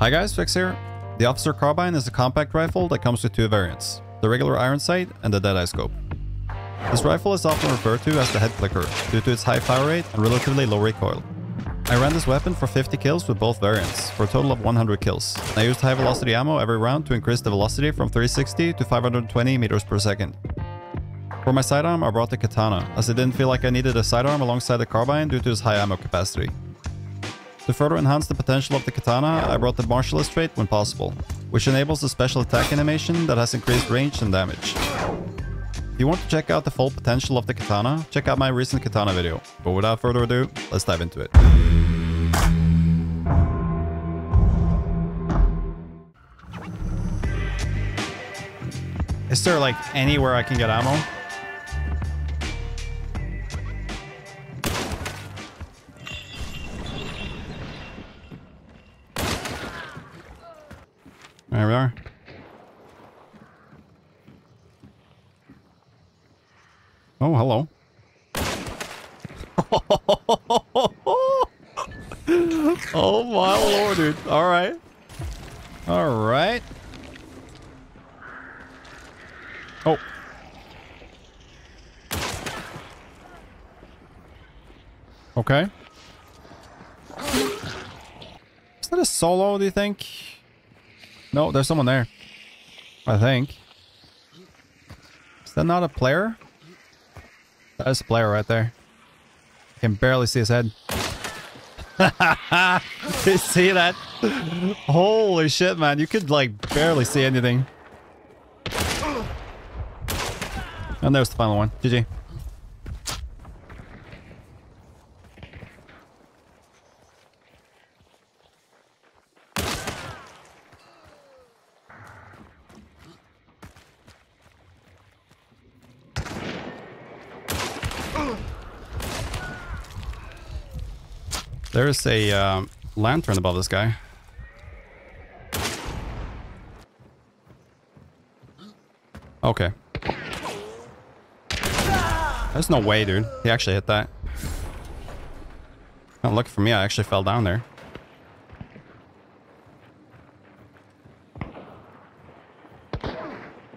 Hi guys, Rex here. The Officer Carbine is a compact rifle that comes with two variants, the regular iron sight and the Deadeye scope. This rifle is often referred to as the head clicker due to its high fire rate and relatively low recoil. I ran this weapon for 50 kills with both variants, for a total of 100 kills. I used high velocity ammo every round to increase the velocity from 360 to 520 meters per second. For my sidearm, I brought the katana, as I didn't feel like I needed a sidearm alongside the carbine due to its high ammo capacity. To further enhance the potential of the katana, I brought the martialist trait when possible, which enables a special attack animation that has increased range and damage. If you want to check out the full potential of the katana, check out my recent katana video. But without further ado, let's dive into it. Is there like anywhere I can get ammo? There we are. Oh, hello. oh my lord, dude. All right. All right. Oh. Okay. Is that a solo, do you think? No, there's someone there. I think. Is that not a player? That is a player right there. I Can barely see his head. you see that? Holy shit, man. You could like barely see anything. And there's the final one. GG. There's a uh, lantern above this guy. Okay. There's no way, dude. He actually hit that. Not lucky for me, I actually fell down there.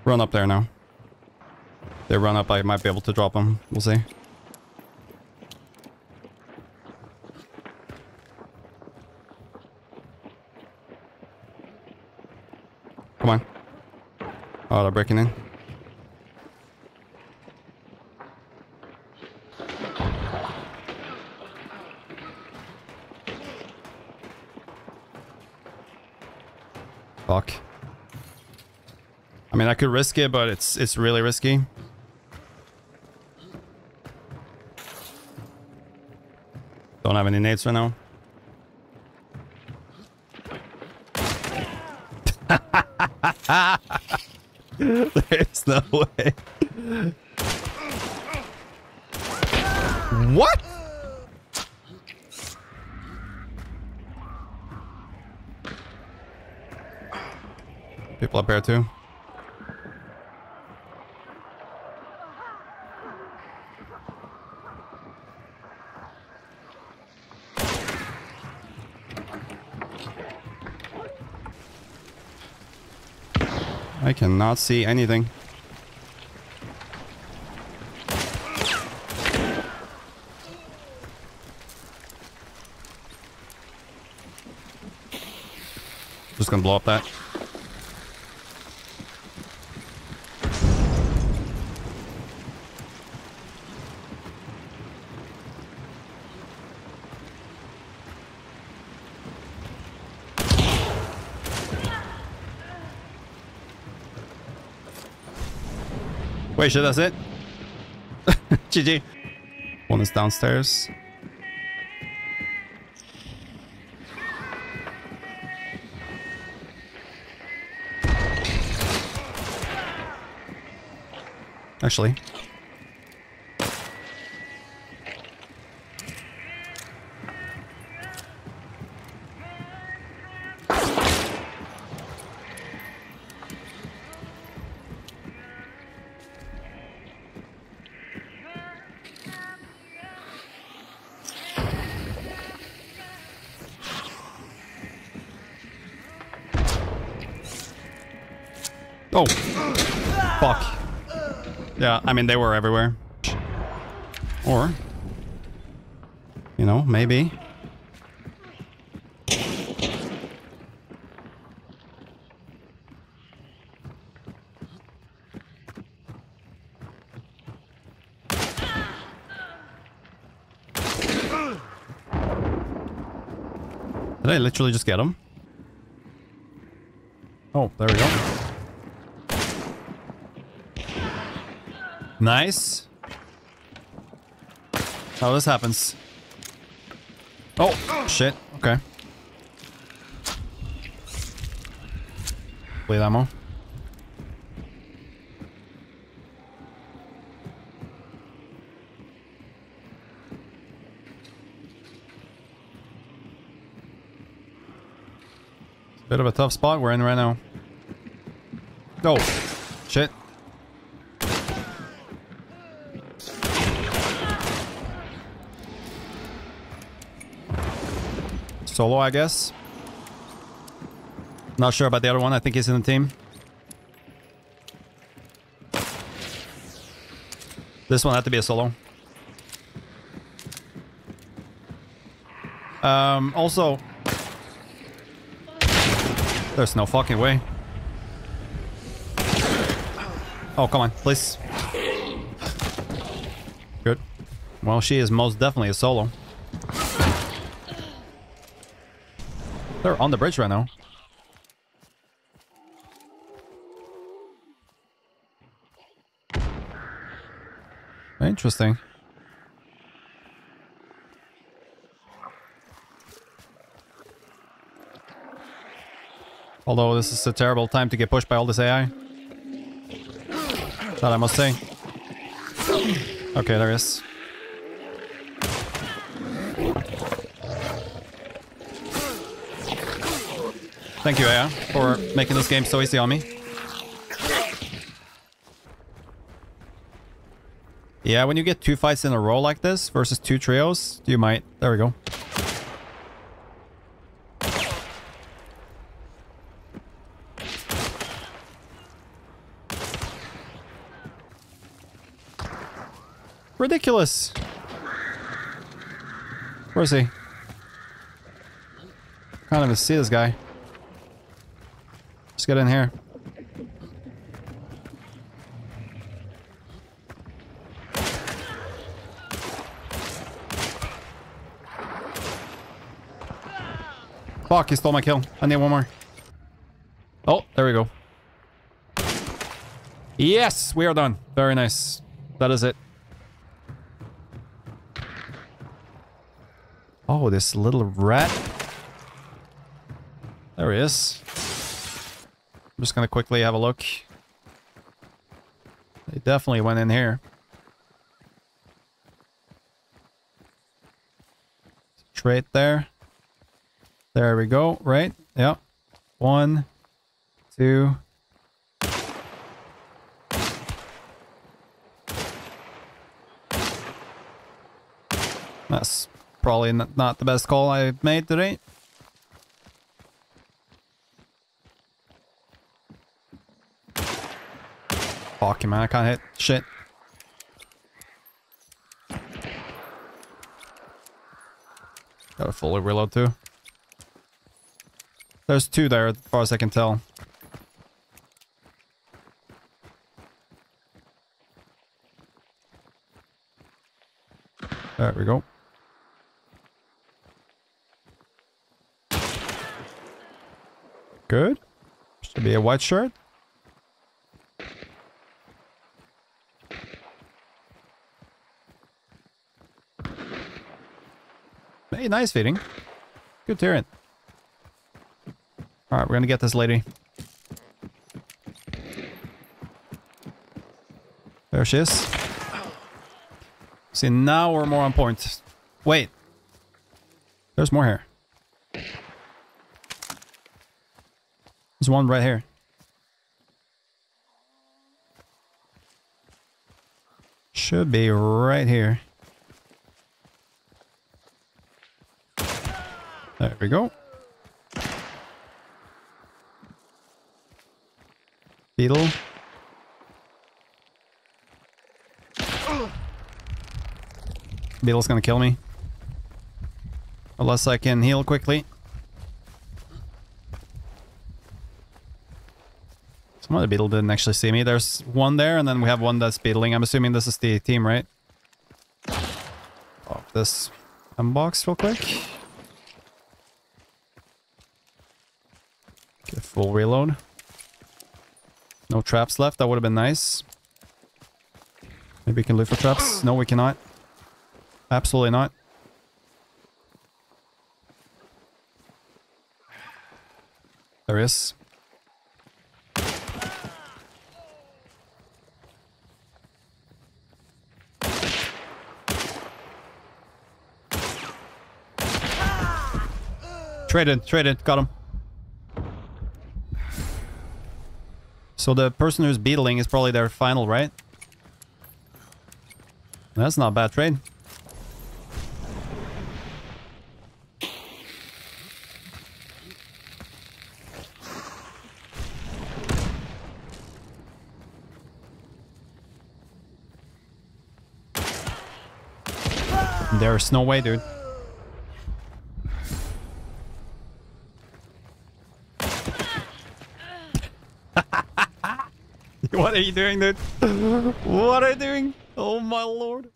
Run up there now. They run up, I might be able to drop them. We'll see. Come on. Oh, they're breaking in. Fuck. I mean, I could risk it, but it's it's really risky. Don't have any nades right now. There's no way. What? People up there too. Cannot see anything. Just gonna blow up that. Wait, shit, that's it? GG. One is downstairs. Actually. Fuck. Yeah, I mean, they were everywhere. Or... You know, maybe. Did I literally just get him? Oh, there we go. Nice. Oh, this happens. Oh, shit. Okay. Bleed ammo. Bit of a tough spot we're in right now. Oh, Solo, I guess. Not sure about the other one. I think he's in the team. This one had to be a solo. Um, also... There's no fucking way. Oh, come on, please. Good. Well, she is most definitely a solo. They're on the bridge right now. Interesting. Although this is a terrible time to get pushed by all this AI. That I must say. Okay, there is. Thank you, AI, for making this game so easy on me. Yeah, when you get two fights in a row like this versus two trios, you might... There we go. Ridiculous! Where is he? Can't even see this guy. Let's get in here. Fuck, he stole my kill. I need one more. Oh, there we go. Yes, we are done. Very nice. That is it. Oh, this little rat. There he is. Just gonna quickly have a look. They definitely went in here. Straight there. There we go, right? Yep. One, two. That's probably not the best call I've made today. Fuck, man, I can't hit shit. Got a fully reload too. There's two there, as far as I can tell. There we go. Good. Should be a white shirt. Hey, nice feeding. Good Tyrion. Alright, we're gonna get this lady. There she is. See, now we're more on point. Wait. There's more here. There's one right here. Should be right here. There we go. Beetle. Beetle's gonna kill me. Unless I can heal quickly. Some other beetle didn't actually see me. There's one there, and then we have one that's beetling. I'm assuming this is the team, right? Off this unbox real quick. Get reload. No traps left. That would have been nice. Maybe we can loot for traps. No, we cannot. Absolutely not. There is. Traded, traded, got him. So the person who's beetling is probably their final, right? That's not a bad trade. There's no way, dude. What are you doing, dude? What are you doing? Oh my lord.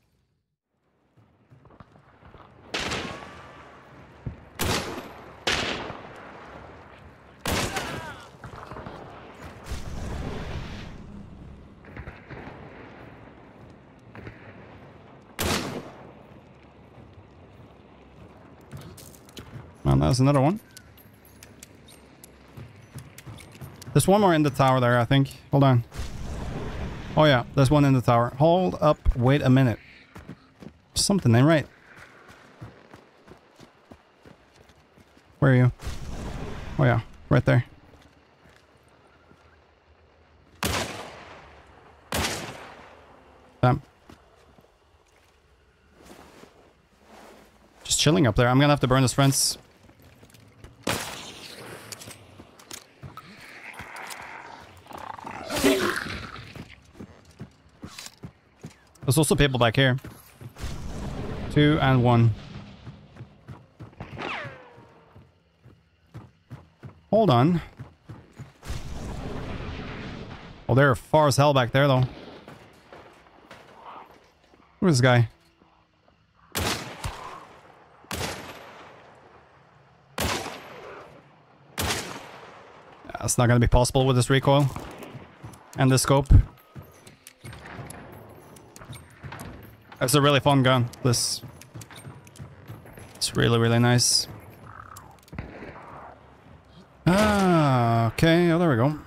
And there's another one. There's one more in the tower there, I think. Hold on. Oh yeah, there's one in the tower. Hold up, wait a minute. Something ain't right. Where are you? Oh yeah, right there. Damn. Just chilling up there. I'm gonna have to burn his friends. There's also people back here. Two and one. Hold on. Oh, they're far as hell back there, though. Who's this guy? That's not going to be possible with this recoil. And the scope. It's a really fun gun. This it's really really nice. Ah, okay. Oh, there we go.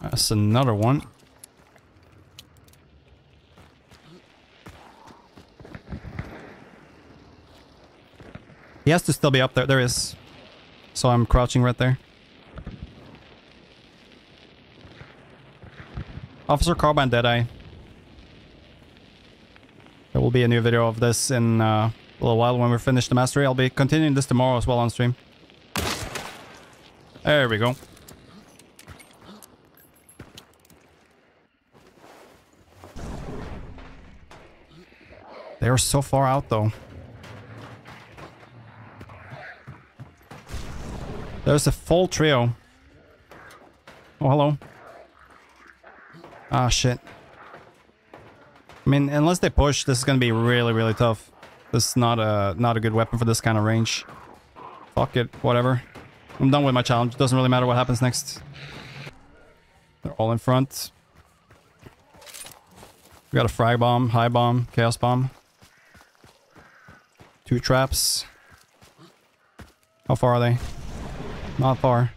That's another one. He has to still be up there. There is. So I'm crouching right there. Officer Carbine Deadeye. There will be a new video of this in uh, a little while when we finish the mastery. I'll be continuing this tomorrow as well on stream. There we go. They're so far out though. There's a full trio. Oh, hello. Ah, shit. I mean, unless they push, this is gonna be really, really tough. This is not a not a good weapon for this kind of range. Fuck it, whatever. I'm done with my challenge. Doesn't really matter what happens next. They're all in front. We got a frag bomb, hive bomb, chaos bomb. Two traps. How far are they? Not far.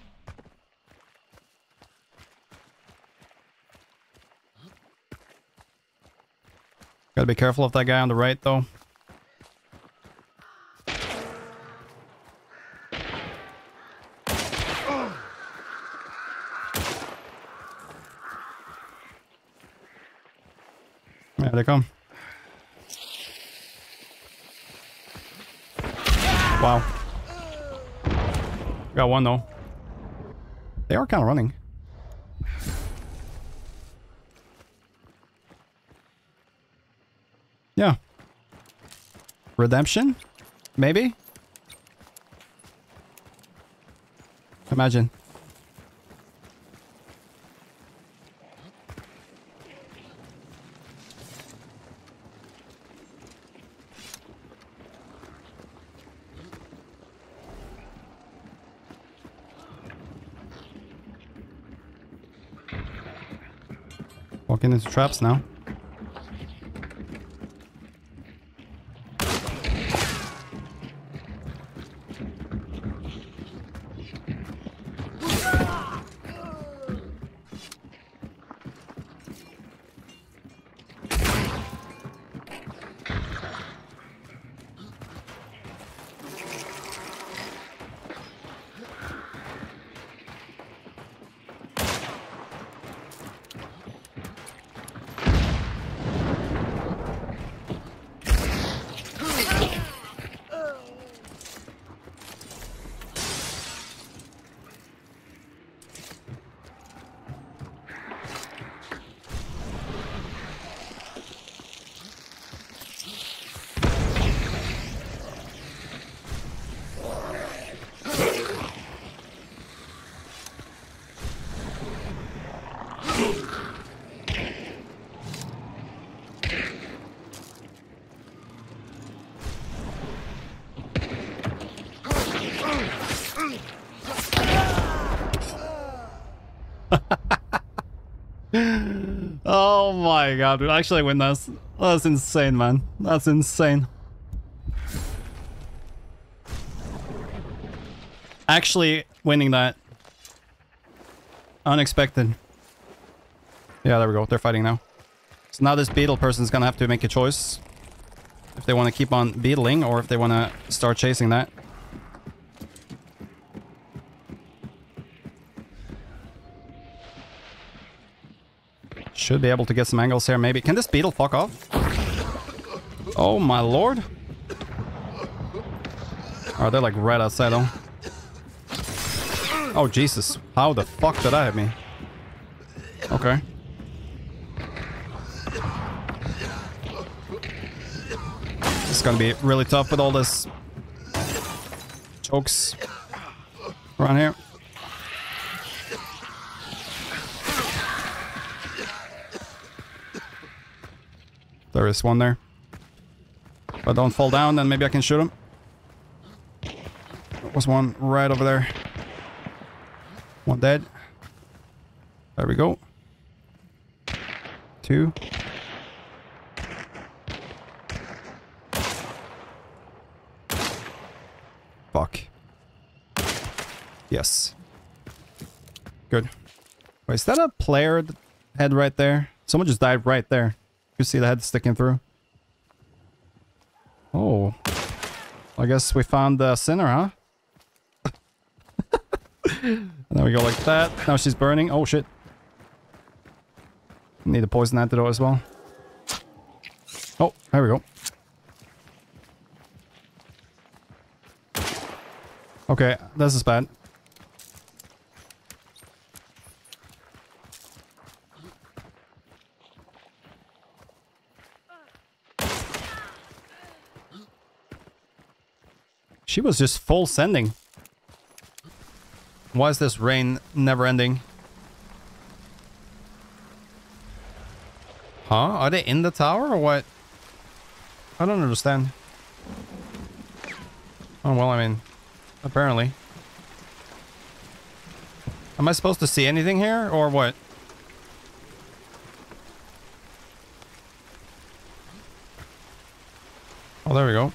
Gotta be careful of that guy on the right, though. There they come. Wow. Got one though. They are kind of running. Yeah. Redemption? Maybe? Imagine. Walking into traps now. oh my god, dude. Actually win this. That's insane, man. That's insane. Actually winning that. Unexpected. Yeah, there we go. They're fighting now. So now this beetle person's gonna have to make a choice. If they want to keep on beetling or if they want to start chasing that. Should be able to get some angles here, maybe. Can this beetle fuck off? Oh my lord. Are they like right outside though? Oh Jesus. How the fuck did I hit me? Okay. This is gonna be really tough with all this chokes around here. There is one there. I don't fall down, then maybe I can shoot him. There was one right over there. One dead. There we go. Two. Fuck. Yes. Good. Wait, is that a player head right there? Someone just died right there. You see the head sticking through. Oh. I guess we found the sinner, huh? then we go like that. Now she's burning. Oh, shit. Need a poison antidote as well. Oh, there we go. Okay, this is bad. She was just full sending. Why is this rain never ending? Huh? Are they in the tower or what? I don't understand. Oh, well, I mean, apparently. Am I supposed to see anything here or what? Oh, there we go.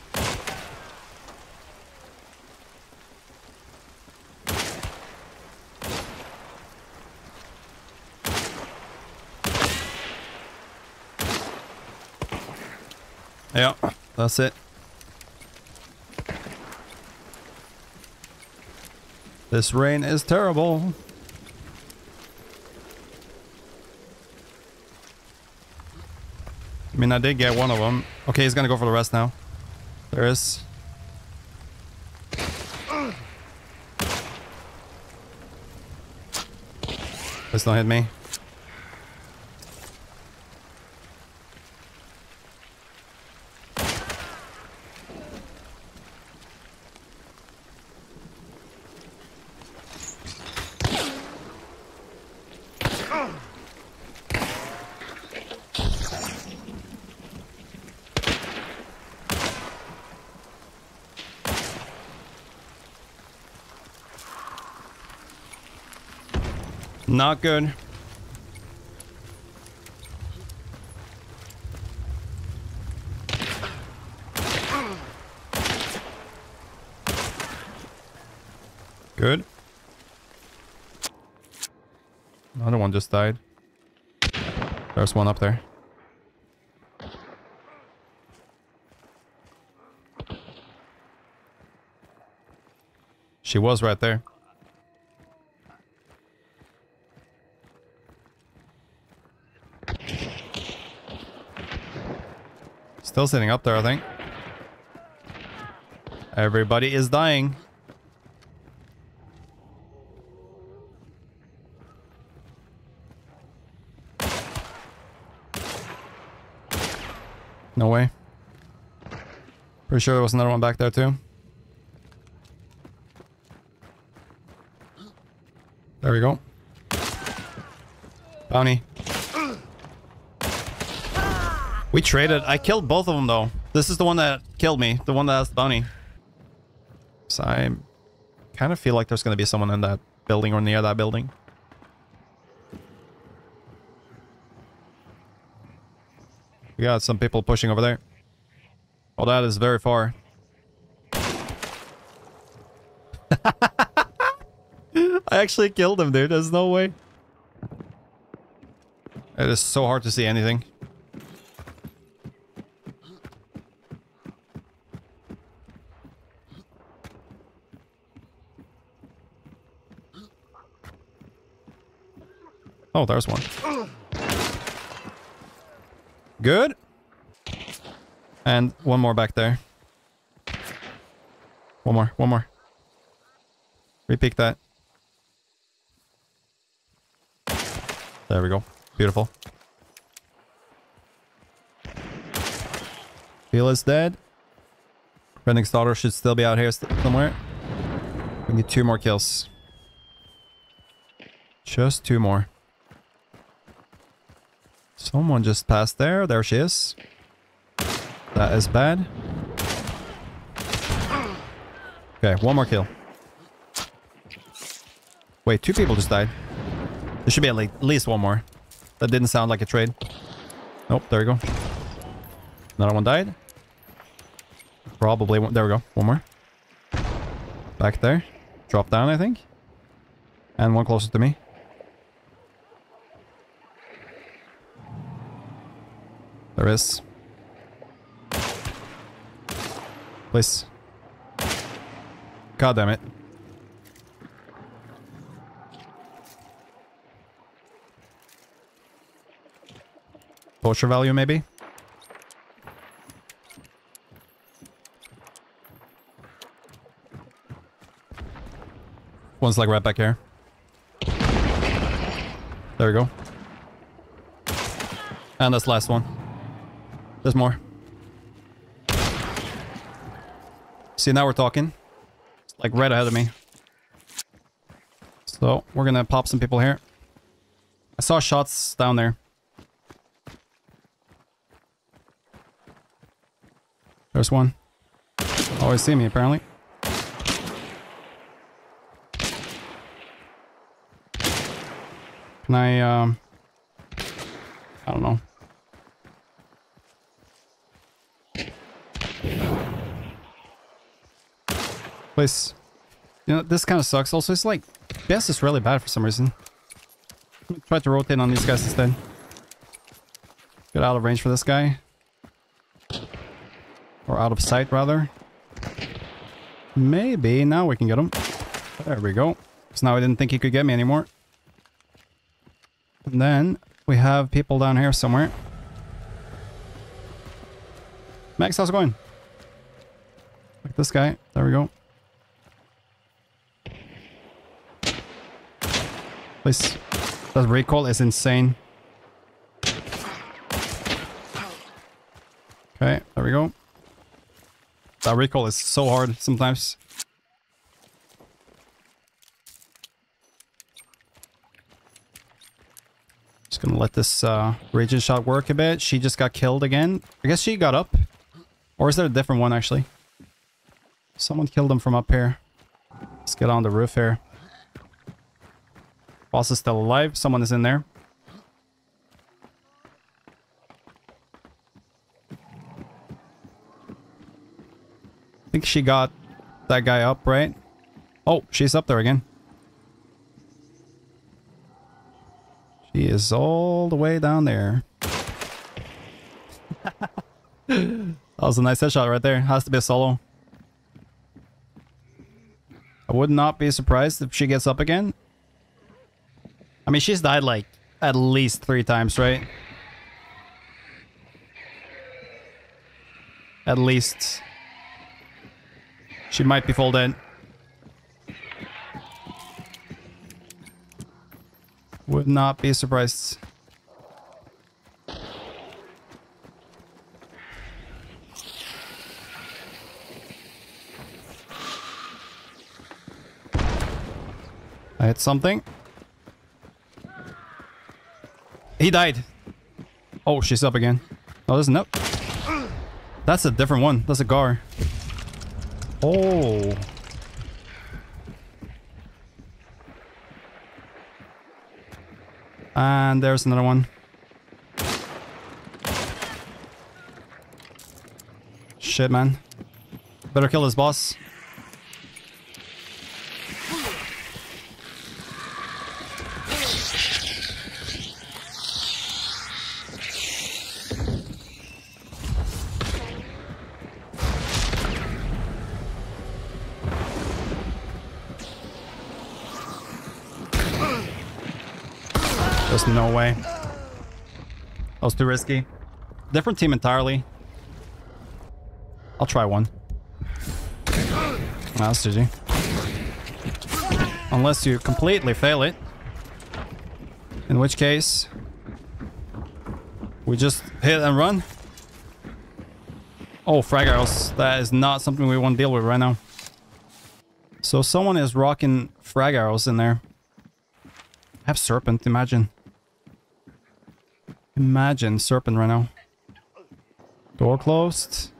That's it. This rain is terrible. I mean, I did get one of them. Okay, he's gonna go for the rest now. There is. Please don't hit me. Not good. Good. Another one just died. There's one up there. She was right there. Still sitting up there, I think. Everybody is dying. No way. Pretty sure there was another one back there too. There we go. Bounty. We traded. I killed both of them though. This is the one that killed me. The one that has the bounty. So I kind of feel like there's going to be someone in that building or near that building. We got some people pushing over there. Oh, that is very far. I actually killed him, dude. There's no way. It is so hard to see anything. There's one. Good. And one more back there. One more, one more. Repeat that. There we go. Beautiful. Is dead. Rennick's daughter should still be out here somewhere. We need two more kills. Just two more. Someone just passed there. There she is. That is bad. Okay, one more kill. Wait, two people just died. There should be at least one more. That didn't sound like a trade. Nope, there we go. Another one died. Probably one. There we go. One more. Back there. Drop down, I think. And one closer to me. There is. Please. God damn it. Poacher value, maybe? One's like right back here. There we go. And that's last one. There's more. See, now we're talking. It's like right ahead of me. So, we're gonna pop some people here. I saw shots down there. There's one. Always see me, apparently. Can I, um... I don't know. Please. You know, this kind of sucks. Also, it's like, BS is really bad for some reason. Try to rotate on these guys instead. Get out of range for this guy. Or out of sight, rather. Maybe now we can get him. There we go. So now I didn't think he could get me anymore. And then we have people down here somewhere. Max, how's it going? Like this guy. There we go. Please. That recoil is insane. Okay, there we go. That recoil is so hard sometimes. Just gonna let this uh, raging shot work a bit. She just got killed again. I guess she got up. Or is there a different one, actually? Someone killed him from up here. Let's get on the roof here. Boss is still alive. Someone is in there. I think she got that guy up, right? Oh, she's up there again. She is all the way down there. that was a nice headshot right there. Has to be a solo. I would not be surprised if she gets up again. I mean, she's died like at least three times, right? At least. She might be full. Would not be surprised. I hit something. He died. Oh, she's up again. Oh, there's no. That's a different one. That's a Gar. Oh. And there's another one. Shit, man. Better kill this boss. Was too risky. Different team entirely. I'll try one. That's GG. Unless you completely fail it. In which case... We just hit and run. Oh, frag arrows. That is not something we want to deal with right now. So someone is rocking frag arrows in there. have serpent, imagine. Imagine serpent right now. Door closed.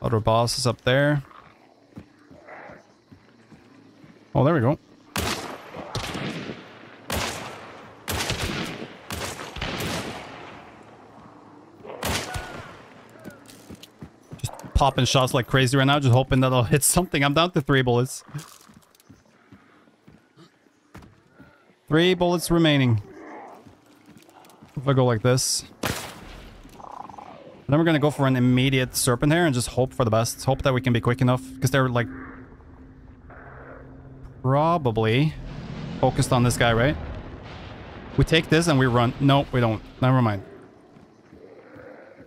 Other boss is up there. Oh, there we go. Just popping shots like crazy right now, just hoping that I'll hit something. I'm down to three bullets. Three bullets remaining. If I go like this. Then we're gonna go for an immediate serpent here and just hope for the best. Hope that we can be quick enough. Because they're like... Probably focused on this guy, right? We take this and we run. No, we don't. Never mind.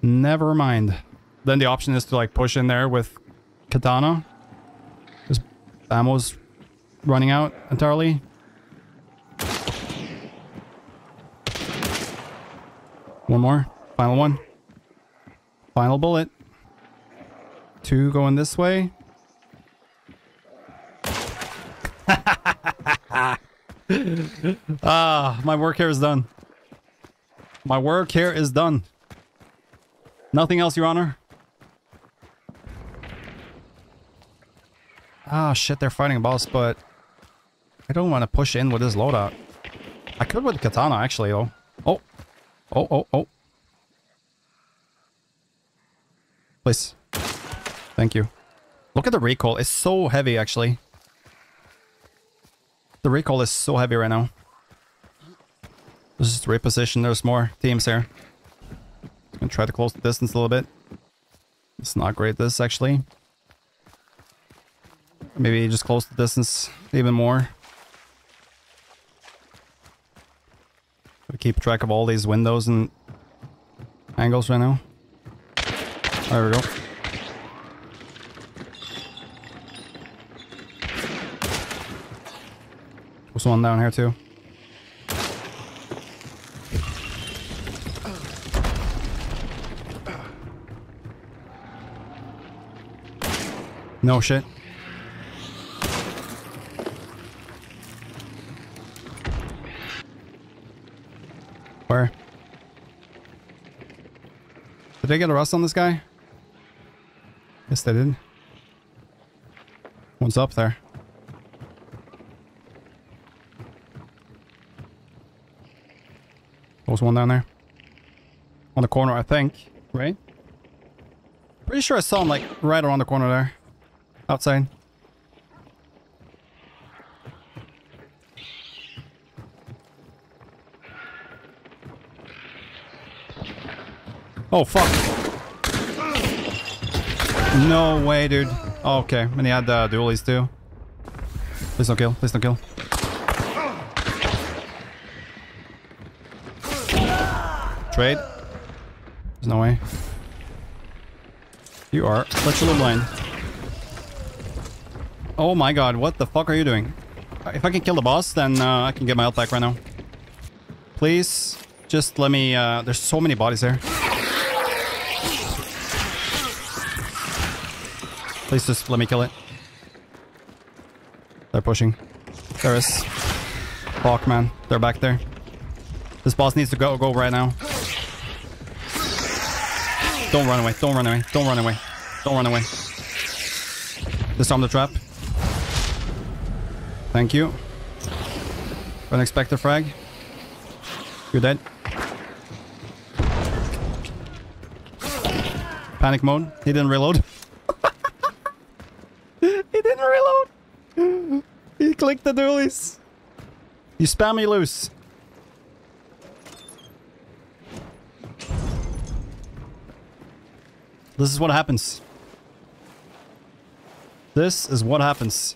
Never mind. Then the option is to like push in there with katana. Because ammo's running out entirely. One more. Final one. Final bullet. Two going this way. ah, my work here is done. My work here is done. Nothing else, Your Honor? Ah, shit, they're fighting a boss, but... I don't want to push in with this loadout. I could with katana, actually, though. Oh. Oh, oh. Please. Thank you. Look at the recoil. It's so heavy, actually. The recoil is so heavy right now. Let's just reposition. There's more teams here. I'm gonna try to close the distance a little bit. It's not great, this, actually. Maybe just close the distance even more. Keep track of all these windows and angles right now. There we go. There's one down here too. No shit. Did they get a rust on this guy? Yes, they did. One's up there. There was one down there. On the corner, I think. Right? Pretty sure I saw him, like, right around the corner there. Outside. Oh, fuck. No way, dude. Oh, okay. And he had the uh, dualies too. Please don't kill. Please don't kill. Trade. There's no way. You are literally blind. Oh my god, what the fuck are you doing? If I can kill the boss, then uh, I can get my health back right now. Please, just let me... Uh, there's so many bodies there. Please just let me kill it. They're pushing. There is. Fuck, man. They're back there. This boss needs to go go right now. Don't run away. Don't run away. Don't run away. Don't run away. Disarm the trap. Thank you. Unexpected frag. You're dead. Panic mode. He didn't reload. He clicked the dualies. You spam me loose. This is what happens. This is what happens.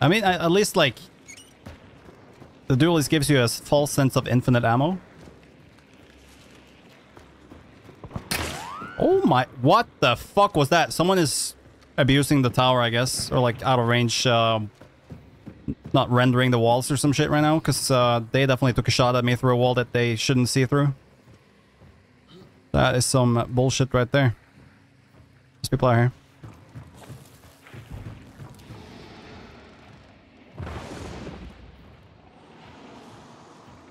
I mean, at least, like, the duelist gives you a false sense of infinite ammo. Oh my... What the fuck was that? Someone is abusing the tower, I guess. Or like out of range... Uh, not rendering the walls or some shit right now. Because uh, they definitely took a shot at me through a wall that they shouldn't see through. That is some bullshit right there. There's people out here.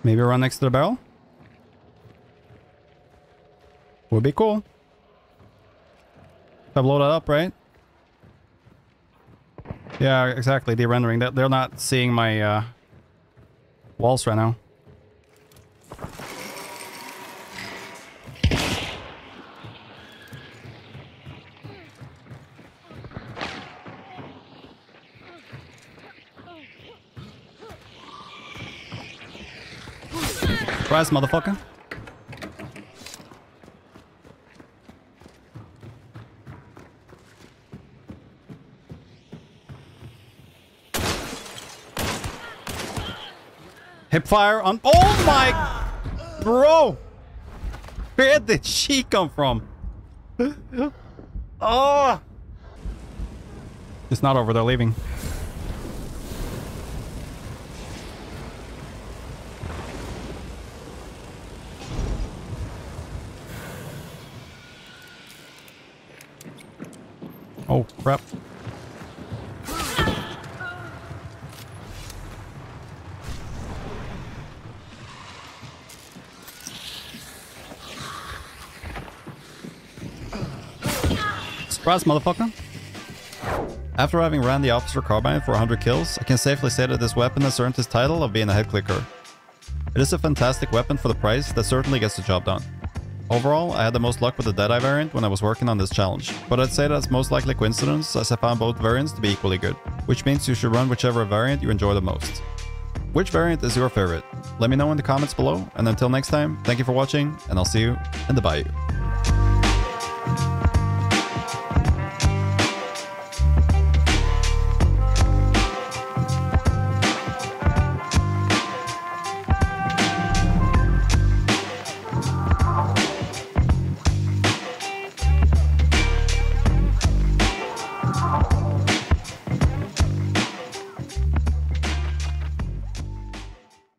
Maybe run next to the barrel? Would be cool. I blow that up, right? Yeah, exactly. De-rendering. That they're not seeing my uh, walls right now. Surprise, motherfucker. Hipfire on- Oh my- Bro! Where did she come from? oh! It's not over, they're leaving. Oh, crap. Surprise, motherfucker. After having ran the Officer Carbine for 100 kills, I can safely say that this weapon has earned its title of being a head clicker. It is a fantastic weapon for the price that certainly gets the job done. Overall, I had the most luck with the Deadeye variant when I was working on this challenge, but I'd say that's most likely coincidence as I found both variants to be equally good, which means you should run whichever variant you enjoy the most. Which variant is your favorite? Let me know in the comments below, and until next time, thank you for watching, and I'll see you in the bayou.